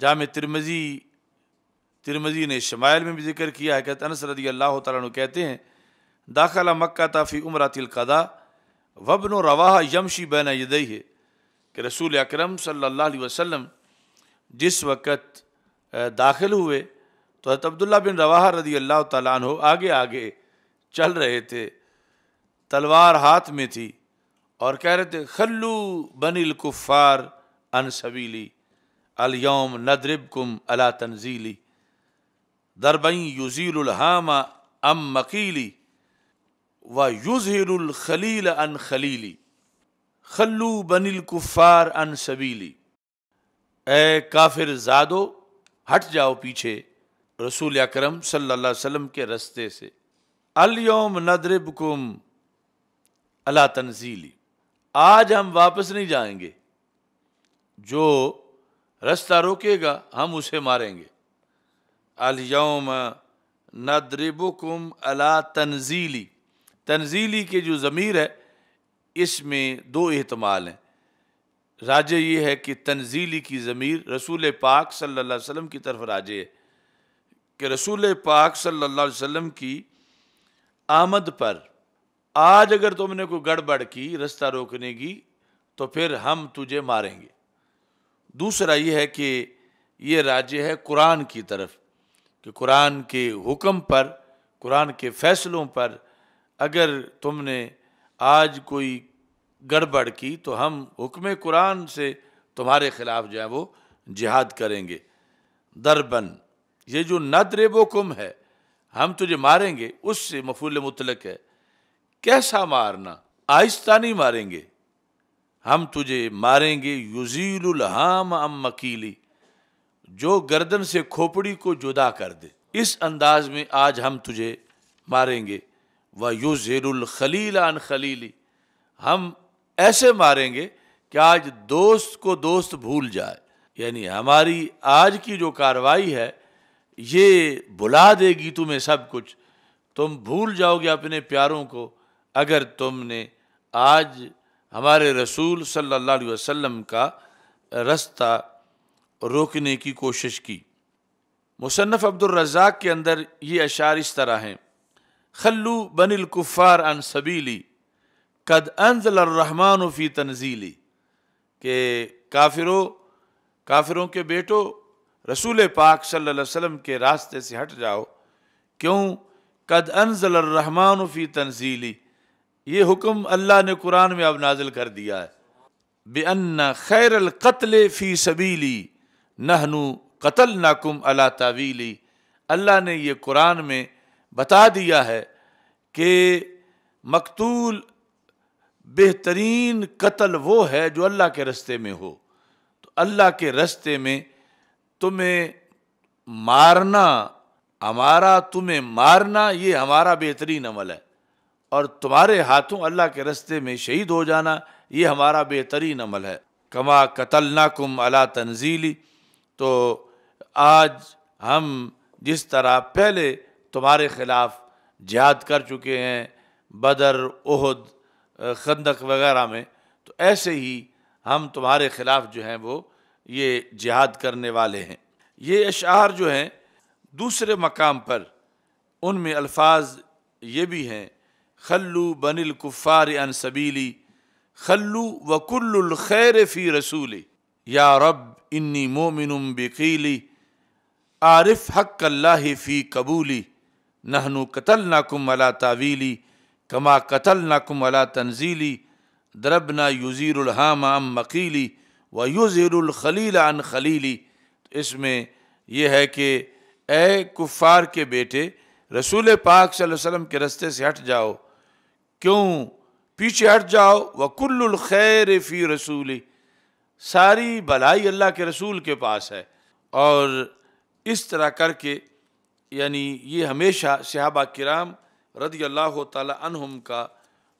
جامع ترمزی ترمزی نے شمائل میں بھی ذکر کیا ہے۔ کہ انس رضی اللہ تعالیٰ عنہ کہتے ہیں داخلہ مکہ تافی عمرات القضا وبن و رواح یمشی بین یدئی ہے کہ رسول اکرم صلی اللہ علیہ وسلم جس وقت داخل ہوئے تو حضرت عبداللہ بن رواح رضی اللہ تعالیٰ عنہ آگے آگے چل رہے تھے، تلوار ہاتھ میں تھی اور کہہ رہے تھے، خلو بن الکفار ان سبیلی، الیوم ندرب کم اللہ تنزیلی دربئی یوزیل الحام ام مکیلی و یوزہر الخلیل ان خلیلی، خلو بن الکفار ان سبیلی۔ اے کافر زادو، ہٹ جاؤ پیچھے۔ رسول اکرم صلی اللہ علیہ وسلم کے رستے سے، الیوم ندرب کم اللہ تنزیلی، آج ہم واپس نہیں جائیں گے۔ جو رستہ روکے گا، ہم اسے ماریں گے۔ الیوم ندربکم اللہ تنزیلی۔ تنزیلی کے جو ضمیر ہے، اس میں دو احتمال ہیں۔ راجے یہ ہے کہ تنزیلی کی ضمیر رسول پاک صلی اللہ علیہ وسلم کی طرف راجے ہے۔ کہ رسول پاک صلی اللہ علیہ وسلم کی آمد پر آج اگر تم نے کوئی گڑبڑ کی، رستہ روکنے کی، تو پھر ہم تجھے ماریں گے۔ دوسرا یہ ہے کہ یہ راجے ہے قرآن کی طرف، کہ قرآن کے حکم پر، قرآن کے فیصلوں پر اگر تم نے آج کوئی گڑبڑ کی، تو ہم حکم قرآن سے تمہارے خلاف جو ہے وہ جہاد کریں گے۔ دربن یہ جو ندرب و کم ہے، ہم تجھے ماریں گے، اس سے مفول مطلق ہے۔ کیسا مارنا؟ آہستہ نہیں ماریں گے۔ ہم تجھے ماریں گے یوزیل الحام ام مکیلی، جو گردن سے کھوپڑی کو جدا کر دے۔ اس انداز میں آج ہم تجھے ماریں گے۔ وہ یو زیر الخلیل ان خلیلی۔ ہم ایسے ماریں گے کہ آج دوست کو دوست بھول جائے۔ یعنی ہماری آج کی جو کاروائی ہے یہ بلا دے گی تمہیں سب کچھ۔ تم بھول جاؤ گے اپنے پیاروں کو۔ اگر تم نے آج ہمارے رسول صلی اللہ علیہ وسلم کا رستہ روکنے کی کوشش کی۔ مصنف عبد الرزاق کے اندر یہ اشعار اس طرح ہیں۔ خلو بن الکفار ان سبیلی، قد انزل الرحمن فی تنزیلی، کہ کافروں کافروں کے بیٹو رسول پاک صلی اللہ علیہ وسلم کے راستے سے ہٹ جاؤ۔ کیوں؟ قد انزل الرحمن فی تنزیلی۔ یہ حکم اللہ نے قرآن میں اب نازل کر دیا ہے۔ بے ان خیر القتل فی سبیلی نہنو قتل ناکم اللہ تعویلی اللہ نے یہ قرآن میں بتا دیا ہے کہ مقتول بہترین قتل وہ ہے جو اللہ کے رستے میں ہو۔ تو اللہ کے رستے میں تمہیں مارنا، ہمارا تمہیں مارنا، یہ ہمارا بہترین عمل ہے۔ اور تمہارے ہاتھوں اللہ کے رستے میں شہید ہو جانا، یہ ہمارا بہترین عمل ہے۔ کما قتل ناکم اللہ تنزیلی تو آج ہم جس طرح پہلے تمہارے خلاف جہاد کر چکے ہیں، بدر عہد خندق وغیرہ میں، تو ایسے ہی ہم تمہارے خلاف جو ہیں وہ یہ جہاد کرنے والے ہیں۔ یہ اشعار جو ہیں، دوسرے مقام پر ان میں الفاظ یہ بھی ہیں، خلو بن الکفار ان سبیلی، خلو و کل الخیر فی رسولی، یا رب انی مومن بقیلی، عارف حق اللہ فی قبولی نہنو قتل ناکم اللہ تعویلی، کما قتل نہ کم اللہ تنزیلی، دربنا یوزیر الحام ام مقیلی۔ و یوزیر الخلیل ان خلیلی اس میں یہ ہے کہ اے کفار کے بیٹے، رسول پاک صلی اللہ علیہ وسلم کے رستے سے ہٹ جاؤ۔ کیوں؟ پیچھے ہٹ جاؤ۔ وہ کل الخیر فی رسولی ساری بلائی اللہ کے رسول کے پاس ہے۔ اور اس طرح کر کے یعنی یہ ہمیشہ صحابہ کرام رضی اللہ تعالی عنہم کا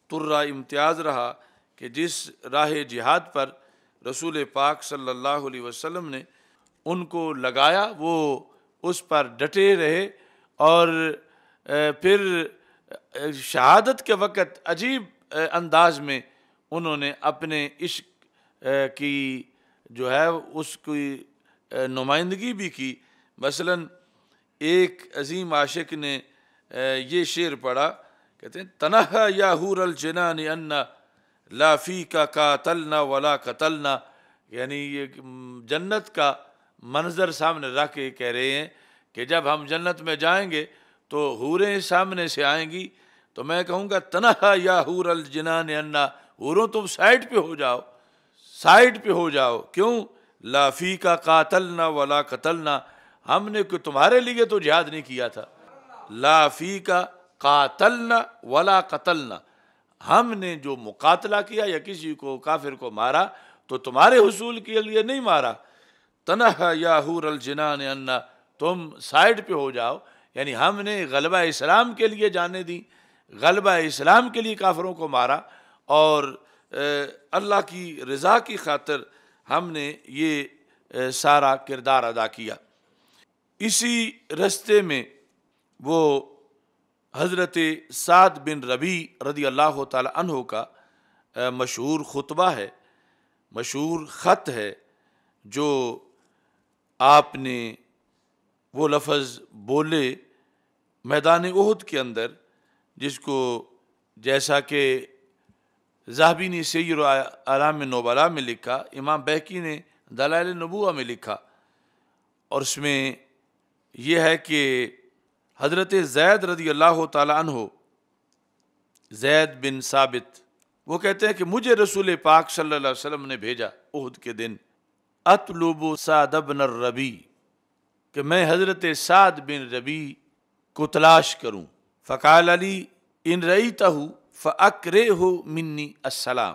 ترہ امتیاز رہا کہ جس راہ جہاد پر رسول پاک صلی اللہ علیہ وسلم نے ان کو لگایا، وہ اس پر ڈٹے رہے اور پھر شہادت کے وقت عجیب انداز میں انہوں نے اپنے عشق کی جو ہے، اس کی نمائندگی بھی کی۔ مثلا ایک عظیم عاشق نے یہ شعر پڑھا، کہتے ہیں، تنہا یا حور الجنان انا لافی کا قاتلنا ولا قتلنا. یعنی یہ جنت کا منظر سامنے رکھ کے کہہ رہے ہیں کہ جب ہم جنت میں جائیں گے تو حوریں سامنے سے آئیں گی. تو میں کہوں گا، تنہا یا حور الجنان انا حوروں تم سائڈ پہ ہو جاؤ سائڈ پہ ہو جاؤ. کیوں؟ لافی کا قاتلنا ولا قتلنا. ہم نے تمہارے لیے تو جہاد نہیں کیا تھا. لافی کا قاتلنا ولا قتلنا. ہم نے جو مقاتلہ کیا یا کسی کو کافر کو مارا تو تمہارے حصول کے لیے نہیں مارا۔ تنہا یا حور الجنان انا تم سائڈ پہ ہو جاؤ۔ یعنی ہم نے غلبہ اسلام کے لیے جانے دی غلبہ اسلام کے لیے کافروں کو مارا۔ اور اللہ کی رضا کی خاطر ہم نے یہ سارا کردار ادا کیا۔ اسی رستے میں وہ حضرت سعد بن ربی رضی اللہ تعالی عنہ کا مشہور خطبہ ہے، مشہور خط ہے، جو آپ نے وہ لفظ بولے میدان عہد کے اندر، جس کو جیسا کہ زہبی نے سیر علام نوبلا میں لکھا، امام بہکی نے دلائل نبوہ میں لکھا، اور اس میں یہ ہے کہ حضرت زید رضی اللہ تعالیٰ عنہ، زید بن ثابت، وہ کہتے ہیں کہ مجھے رسول پاک صلی اللہ علیہ وسلم نے بھیجا عہد کے دن، اطلب سعد بن الربی کہ میں حضرت سعد بن ربی کو تلاش کروں۔ فقال علی، ان رعیتہ فکرے ہو منی السلام۔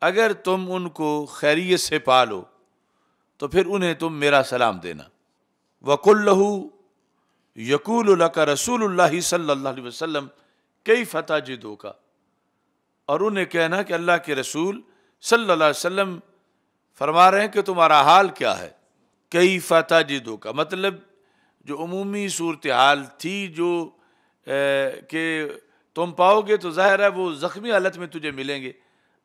اگر تم ان کو خیریت سے پالو، تو پھر انہیں تم میرا سلام دینا۔ وک اللہ یقول اللہ کا رسول اللہ صلی اللہ علیہ وسلم کئی فتح جدو کا اور انہیں کہنا کہ اللہ کے رسول صلی اللہ علیہ وسلم فرما رہے ہیں کہ تمہارا حال کیا ہے؟ کئی فتح جدو کا مطلب جو عمومی صورتحال تھی، جو کہ تم پاؤ گے تو ظاہر ہے وہ زخمی حالت میں تجھے ملیں گے۔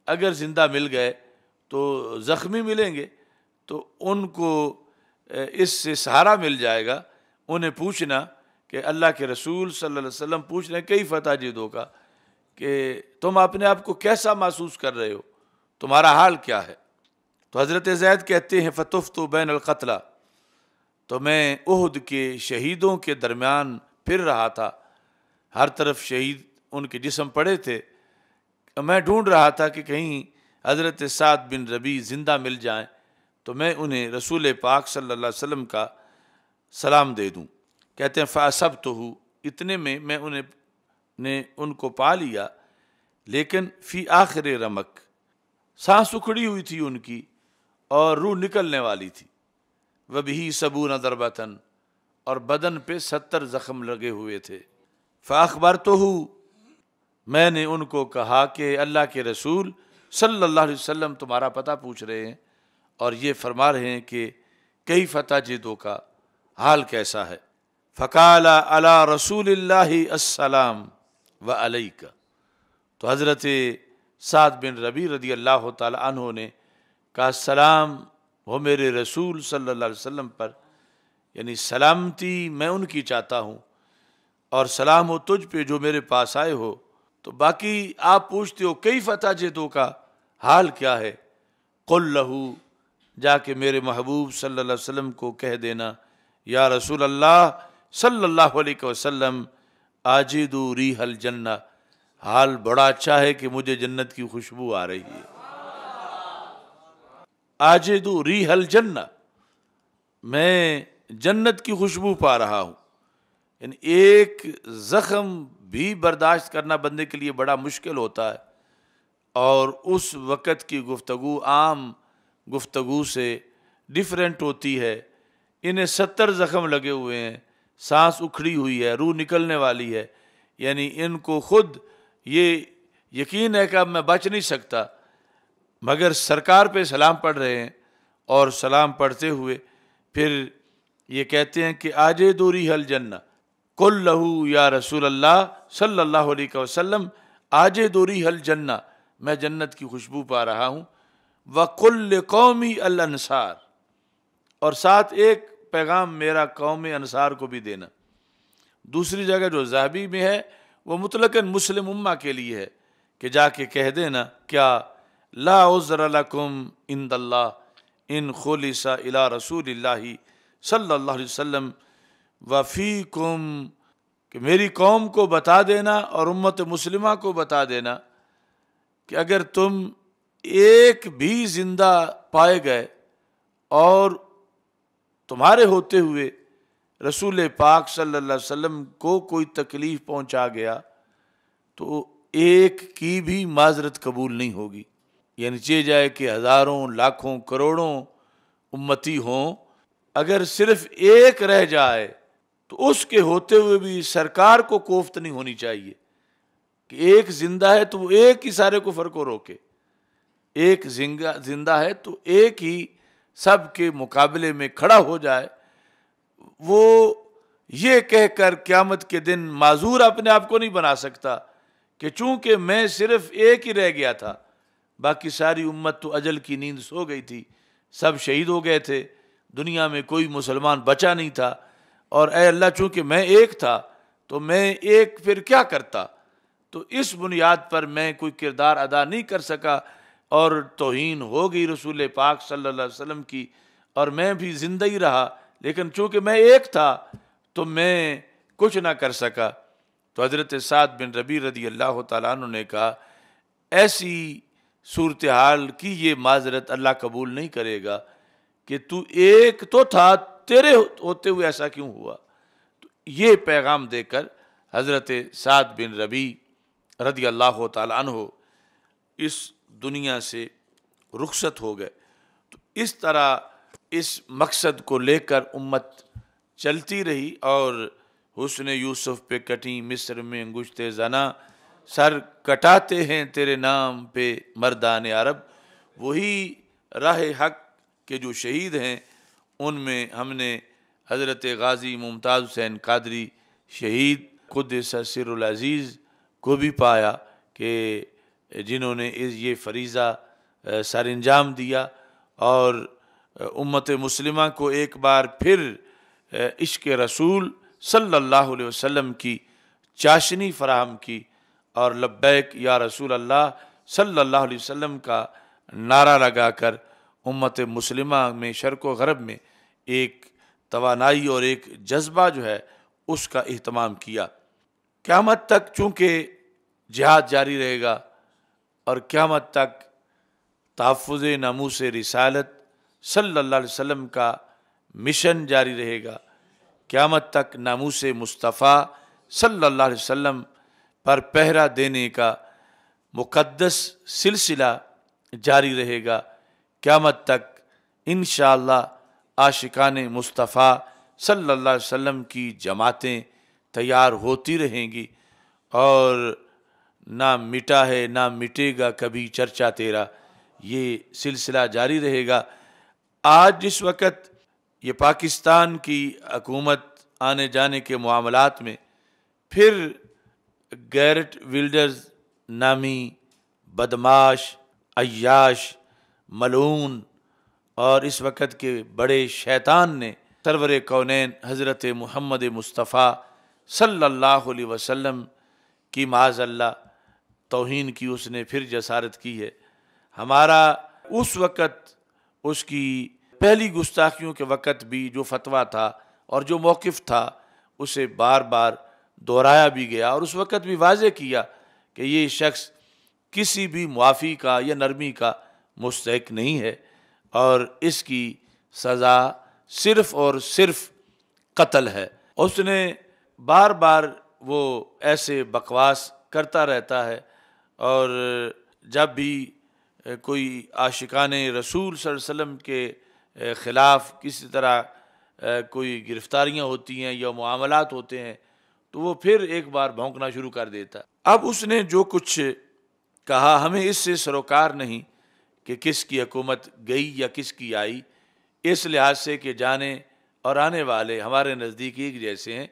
اگر زندہ مل گئے تو زخمی ملیں گے، تو ان کو اس سے سہارا مل جائے گا۔ انہیں پوچھنا کہ اللہ کے رسول صلی اللہ علیہ وسلم پوچھ رہے ہیں، کئی فتح جی جدوں کا کہ تم اپنے آپ کو کیسا محسوس کر رہے ہو؟ تمہارا حال کیا ہے؟ تو حضرت زید کہتے ہیں فتف تو بین القتلہ۔ تو میں عہد کے شہیدوں کے درمیان پھر رہا تھا۔ ہر طرف شہید ان کے جسم پڑے تھے۔ میں ڈھونڈ رہا تھا کہ کہیں حضرت سعد بن ربی زندہ مل جائیں۔ تو میں انہیں رسول پاک صلی اللہ علیہ وسلم کا سلام دے دوں۔ کہتے ہیں فاصب تو ہوں اتنے میں میں انہیں نے ان کو پا لیا۔ لیکن فی آخر رمک، سانس اکھڑی ہوئی تھی ان کی اور روح نکلنے والی تھی۔ وہ بھی صبور دربتن اور بدن پہ ستر زخم لگے ہوئے تھے۔ فاخبر تو ہوں میں نے ان کو کہا کہ اللہ کے رسول صلی اللہ علیہ وسلم تمہارا پتہ پوچھ رہے ہیں اور یہ فرما رہے ہیں کہ کئی فتح جدوں کا حال کیسا ہے؟ فقال علی رسول اللہ السلام و علیہ کا تو حضرت سعد بن ربی رضی اللہ تعالی عنہ نے کہا سلام ہو میرے رسول صلی اللہ علیہ وسلم پر یعنی سلامتی میں ان کی چاہتا ہوں، اور سلام ہو تجھ پہ جو میرے پاس آئے ہو۔ تو باقی آپ پوچھتے ہو کئی فتح جدوں کا حال کیا ہے؟ قل لہو، جا کے میرے محبوب صلی اللہ علیہ وسلم کو کہہ دینا۔ یا رسول اللہ صلی اللہ علیہ وسلم آجدو ریح الجنہ، حال بڑا اچھا ہے کہ مجھے جنت کی خوشبو آ رہی ہے۔ آج دو ری حل جن میں جنت کی خوشبو پا رہا ہوں۔ یعنی ایک زخم بھی برداشت کرنا بندے کے لیے بڑا مشکل ہوتا ہے۔ اور اس وقت کی گفتگو عام گفتگو سے ڈفرینٹ ہوتی ہے۔ انہیں ستر زخم لگے ہوئے ہیں۔ سانس اکھڑی ہوئی ہے، روح نکلنے والی ہے۔ یعنی ان کو خود یہ یقین ہے کہ اب میں بچ نہیں سکتا۔ مگر سرکار پہ سلام پڑھ رہے ہیں اور سلام پڑھتے ہوئے پھر یہ کہتے ہیں کہ آج دوری حل جن کل لہو یا رسول اللہ صلی اللہ علیہ وسلم آج دوری حل جن میں جنت کی خوشبو پا رہا ہوں۔ و کل قومی الانصار۔ اور ساتھ ایک پیغام میرا قوم انصار کو بھی دینا۔ دوسری جگہ جو زہبی میں ہے، وہ مطلق مسلم امہ کے لیے ہے کہ جا کے کہہ دینا، کیا لا عذر لکم اند اللہ ان خلص الى رسول اللہ صلی اللہ علیہ وسلم وفیکم کہ میری قوم کو بتا دینا اور امت مسلمہ کو بتا دینا کہ اگر تم ایک بھی زندہ پائے گئے اور تمہارے ہوتے ہوئے رسول پاک صلی اللہ علیہ وسلم کو کوئی تکلیف پہنچا گیا تو ایک کی بھی معذرت قبول نہیں ہوگی۔ یعنی چے جائے کہ ہزاروں، لاکھوں، کروڑوں امتی ہوں، اگر صرف ایک رہ جائے تو اس کے ہوتے ہوئے بھی سرکار کو کوفت نہیں ہونی چاہیے۔ کہ ایک زندہ ہے تو وہ ایک ہی سارے کفر کو روکے۔ ایک زندہ ہے تو ایک ہی سب کے مقابلے میں کھڑا ہو جائے، وہ یہ کہہ کر قیامت کے دن معذور اپنے آپ کو نہیں بنا سکتا کہ چونکہ میں صرف ایک ہی رہ گیا تھا، باقی ساری امت تو اجل کی نیند سو گئی تھی۔ سب شہید ہو گئے تھے، دنیا میں کوئی مسلمان بچا نہیں تھا۔ اور اے اللہ، چونکہ میں ایک تھا، تو میں ایک پھر کیا کرتا؟ تو اس بنیاد پر میں کوئی کردار ادا نہیں کر سکا۔ اور توہین ہو گئی رسول پاک صلی اللہ علیہ وسلم کی اور میں بھی زندہ ہی رہا، لیکن چونکہ میں ایک تھا تو میں کچھ نہ کر سکا۔ تو حضرت سعد بن ربی رضی اللہ تعالیٰ عنہ نے کہا، ایسی صورتحال کی یہ معذرت اللہ قبول نہیں کرے گا کہ تو ایک تو تھا، تیرے ہوتے ہوئے ایسا کیوں ہوا؟ تو یہ پیغام دے کر حضرت سعد بن ربی رضی اللہ تعالیٰ عنہ اس دنیا سے رخصت ہو گئے۔ تو اس طرح اس مقصد کو لے کر امت چلتی رہی اور حسن یوسف پہ کٹی، مصر میں انگشت زنا، سر کٹاتے ہیں تیرے نام پہ مردان عرب۔ وہی راہ حق کے جو شہید ہیں، ان میں ہم نے حضرت غازی ممتاز حسین قادری شہید خود سر العزیز کو بھی پایا کہ جنہوں نے یہ فریضہ سر انجام دیا اور امت مسلمہ کو ایک بار پھر عشق رسول صلی اللہ علیہ وسلم کی چاشنی فراہم کی اور لبیک یا رسول اللہ صلی اللہ علیہ وسلم کا نعرہ لگا کر امت مسلمہ میں شرق و غرب میں ایک توانائی اور ایک جذبہ جو ہے اس کا اہتمام کیا۔ قیامت تک چونکہ جہاد جاری رہے گا اور قیامت تک تحفظ ناموس رسالت صلی اللہ علیہ وسلم کا مشن جاری رہے گا۔ قیامت تک ناموس مصطفیٰ صلی اللہ علیہ وسلم پر پہرا دینے کا مقدس سلسلہ جاری رہے گا۔ قیامت تک انشاءاللہ عاشقان مصطفیٰ صلی اللہ علیہ وسلم کی جماعتیں تیار ہوتی رہیں گی اور نہ مٹا ہے، نہ مٹے گا کبھی چرچا تیرا۔ یہ سلسلہ جاری رہے گا۔ آج جس وقت یہ پاکستان کی حکومت آنے جانے کے معاملات میں پھر گیرٹ ولڈرز نامی بدماش، عیاش، ملعون اور اس وقت کے بڑے شیطان نے سرور کونین حضرت محمد مصطفیٰ صلی اللہ علیہ وسلم کی معاذ اللہ توہین کی اس نے پھر جسارت کی ہے۔ ہمارا اس وقت اس کی پہلی گستاخیوں کے وقت بھی جو فتویٰ تھا اور جو موقف تھا، اسے بار بار دہرایا بھی گیا اور اس وقت بھی واضح کیا کہ یہ شخص کسی بھی معافی کا یا نرمی کا مستحق نہیں ہے اور اس کی سزا صرف اور صرف قتل ہے۔ اس نے بار بار وہ ایسے بکواس کرتا رہتا ہے اور جب بھی کوئی عاشقان رسول صلی اللہ علیہ وسلم کے خلاف کسی طرح کوئی گرفتاریاں ہوتی ہیں یا معاملات ہوتے ہیں، تو وہ پھر ایک بار بھونکنا شروع کر دیتا۔ اب اس نے جو کچھ کہا، ہمیں اس سے سروکار نہیں کہ کس کی حکومت گئی یا کس کی آئی، اس لحاظ سے کہ جانے اور آنے والے ہمارے نزدیک ایک جیسے ہیں۔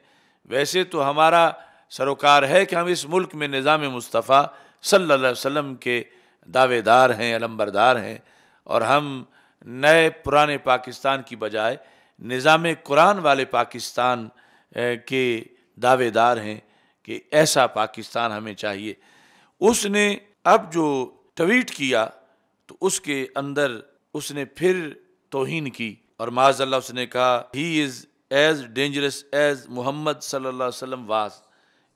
ویسے تو ہمارا سروکار ہے کہ ہم اس ملک میں نظام مصطفیٰ صلی اللہ علیہ وسلم کے دعوے دار ہیں، علمبردار ہیں اور ہم نئے پرانے پاکستان کی بجائے نظام قرآن والے پاکستان کے دعوے دار ہیں کہ ایسا پاکستان ہمیں چاہیے۔ اس نے اب جو ٹویٹ کیا تو اس کے اندر اس نے پھر توہین کی اور معاذ اللہ اس نے کہا he is as dangerous as Muhammad صلی اللہ علیہ وسلم واس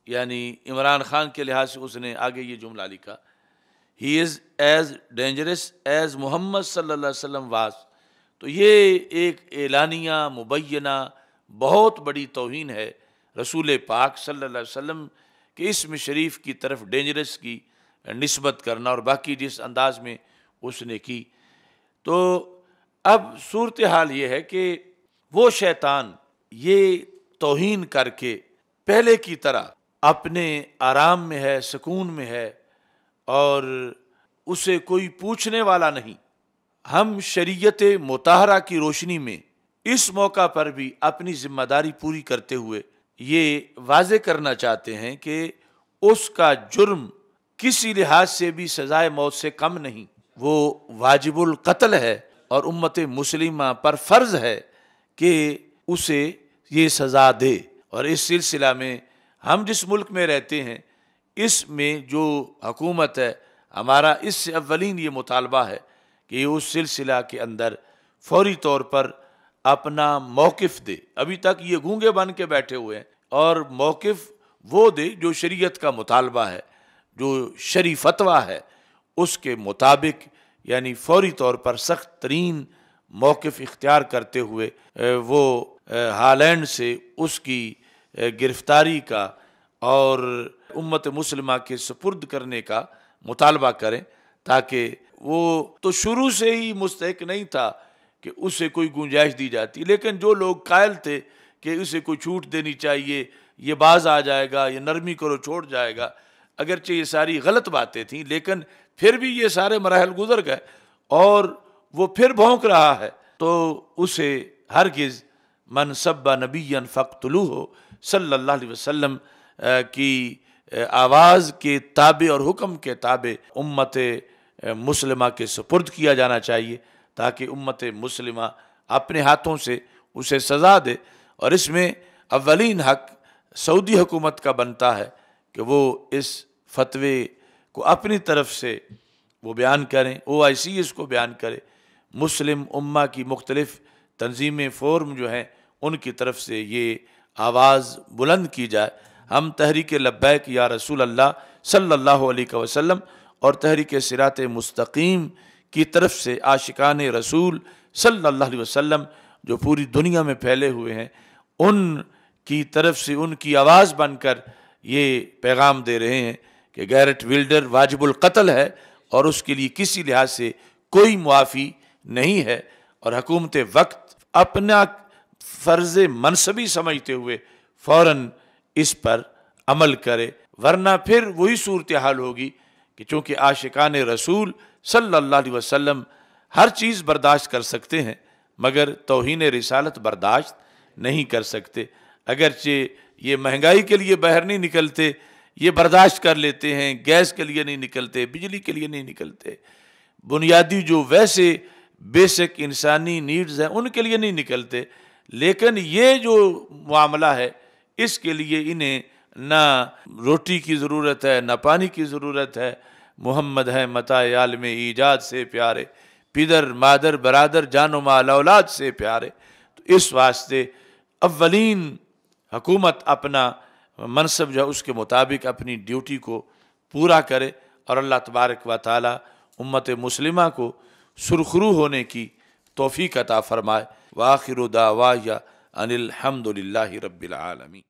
یعنی عمران خان کے لحاظ سے اس نے آگے یہ جملہ لکھا he is as dangerous as Muhammad صلی اللہ علیہ وسلم واس تو یہ ایک اعلانیہ، مبینہ، بہت بڑی توہین ہے رسول پاک صلی اللہ علیہ وسلم کے اسم شریف کی طرف ڈینجرس کی نسبت کرنا اور باقی جس انداز میں اس نے کی۔ تو اب صورتحال یہ ہے کہ وہ شیطان یہ توہین کر کے پہلے کی طرح اپنے آرام میں ہے، سکون میں ہے اور اسے کوئی پوچھنے والا نہیں۔ ہم شریعت متحرہ کی روشنی میں اس موقع پر بھی اپنی ذمہ داری پوری کرتے ہوئے یہ واضح کرنا چاہتے ہیں کہ اس کا جرم کسی لحاظ سے بھی سزائے موت سے کم نہیں۔ وہ واجب القتل ہے اور امت مسلمہ پر فرض ہے کہ اسے یہ سزا دے اور اس سلسلہ میں ہم جس ملک میں رہتے ہیں، اس میں جو حکومت ہے، ہمارا اس سے اولین یہ مطالبہ ہے کہ یہ اس سلسلہ کے اندر فوری طور پر اپنا موقف دے۔ ابھی تک یہ گونگے بن کے بیٹھے ہوئے ہیں اور موقف وہ دے جو شریعت کا مطالبہ ہے، جو شری فتویٰ ہے۔ اس کے مطابق یعنی فوری طور پر سخت ترین موقف اختیار کرتے ہوئے وہ ہالینڈ سے اس کی گرفتاری کا اور امت مسلمہ کے سپرد کرنے کا مطالبہ کریں تاکہ وہ تو شروع سے ہی مستحق نہیں تھا کہ اسے کوئی گنجائش دی جاتی، لیکن جو لوگ قائل تھے کہ اسے کوئی چھوٹ دینی چاہیے، یہ باز آ جائے گا، یہ نرمی کرو چھوڑ جائے گا، اگرچہ یہ ساری غلط باتیں تھیں، لیکن پھر بھی یہ سارے مراحل گزر گئے اور وہ پھر بھونک رہا ہے، تو اسے ہرگز منصبہ نبی فقتلو ہو صلی اللہ علیہ وسلم کی آواز کے تابع اور حکم کے تابع امت مسلمہ کے سپرد کیا جانا چاہیے تاکہ امت مسلمہ اپنے ہاتھوں سے اسے سزا دے۔ اور اس میں اولین حق سعودی حکومت کا بنتا ہے کہ وہ اس فتوے کو اپنی طرف سے وہ بیان کریں، او آئی سی اس کو بیان کرے۔ مسلم امہ کی مختلف تنظیم فورم جو ہیں، ان کی طرف سے یہ آواز بلند کی جائے۔ ہم تحریک لبیک یا رسول اللہ صلی اللہ علیہ وسلم اور تحریک سرات مستقیم کی طرف سے عاشقان رسول صلی اللہ علیہ وسلم جو پوری دنیا میں پھیلے ہوئے ہیں، ان کی طرف سے ان کی آواز بن کر یہ پیغام دے رہے ہیں کہ گیرٹ ولڈر واجب القتل ہے اور اس کے لیے کسی لحاظ سے کوئی معافی نہیں ہے اور حکومت وقت اپنا فرض منصبی سمجھتے ہوئے فوراً اس پر عمل کرے، ورنہ پھر وہی صورتحال ہوگی کہ چونکہ عاشقان رسول صلی اللہ علیہ وسلم ہر چیز برداشت کر سکتے ہیں، مگر توہین رسالت برداشت نہیں کر سکتے۔ اگرچہ یہ مہنگائی کے لیے باہر نہیں نکلتے، یہ برداشت کر لیتے ہیں، گیس کے لیے نہیں نکلتے، بجلی کے لیے نہیں نکلتے۔ بنیادی جو ویسے بیسک انسانی نیڈز ہیں، ان کے لیے نہیں نکلتے۔ لیکن یہ جو معاملہ ہے، اس کے لیے انہیں نہ روٹی کی ضرورت ہے، نہ پانی کی ضرورت ہے۔ محمد ہے متا عالم ایجاد سے پیارے، پدر، مادر، برادر، جان و مال، اولاد سے پیارے۔ تو اس واسطے اولین حکومت اپنا منصب جو ہے، اس کے مطابق اپنی ڈیوٹی کو پورا کرے اور اللہ تبارک و تعالی امت مسلمہ کو سرخرو ہونے کی توفیق عطا فرمائے۔ وآخر دعوايا أن الحمد لله رب العالمين.